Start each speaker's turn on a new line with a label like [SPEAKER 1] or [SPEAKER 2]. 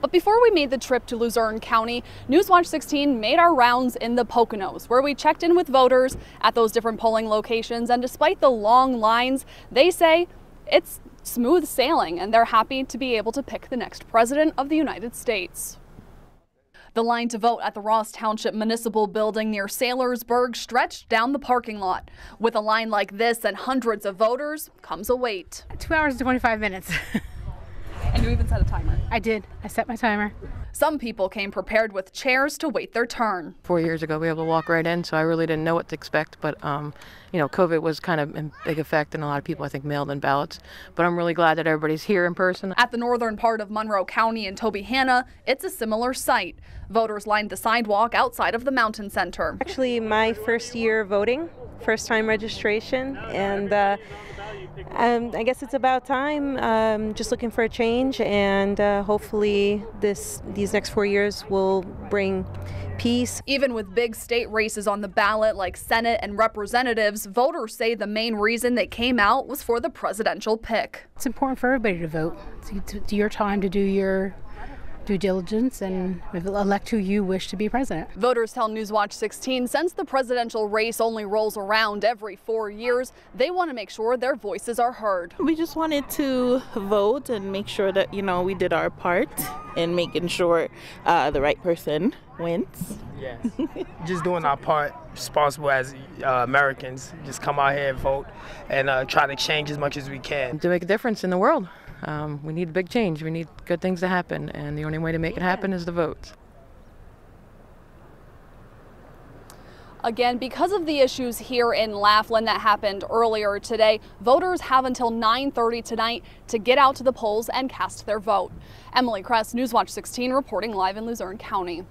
[SPEAKER 1] But before we made the trip to Luzerne County, Newswatch 16 made our rounds in the Poconos, where we checked in with voters at those different polling locations. And despite the long lines, they say it's smooth sailing and they're happy to be able to pick the next president of the United States. The line to vote at the Ross Township Municipal Building near Saylorsburg stretched down the parking lot. With a line like this and hundreds of voters comes a wait.
[SPEAKER 2] Two hours and 25 minutes.
[SPEAKER 1] And you even set a timer.
[SPEAKER 2] I did. I set my timer.
[SPEAKER 1] Some people came prepared with chairs to wait their turn.
[SPEAKER 3] Four years ago, we were able to walk right in, so I really didn't know what to expect. But, um, you know, COVID was kind of in big effect, and a lot of people, I think, mailed in ballots. But I'm really glad that everybody's here in person.
[SPEAKER 1] At the northern part of Monroe County in Tobyhanna, it's a similar sight. Voters lined the sidewalk outside of the Mountain Center.
[SPEAKER 4] Actually, my first year voting, first time registration, and uh, um, I guess it's about time. Um, just looking for a change, and uh, hopefully, this these next four years will bring peace.
[SPEAKER 1] Even with big state races on the ballot like Senate and representatives, voters say the main reason they came out was for the presidential pick.
[SPEAKER 2] It's important for everybody to vote. It's, it's your time to do your due diligence and elect who you wish to be president.
[SPEAKER 1] Voters tell Newswatch 16 since the presidential race only rolls around every four years, they want to make sure their voices are heard.
[SPEAKER 5] We just wanted to vote and make sure that, you know, we did our part in making sure uh, the right person wins.
[SPEAKER 6] Yes. just doing our part, responsible as uh, Americans. Just come out here and vote and uh, try to change as much as we can.
[SPEAKER 3] To make a difference in the world. Um, we need a big change. We need good things to happen, and the only way to make it happen is the votes.
[SPEAKER 1] Again, because of the issues here in Laughlin that happened earlier today, voters have until 9:30 tonight to get out to the polls and cast their vote. Emily Kress, Newswatch 16, reporting live in Luzerne County.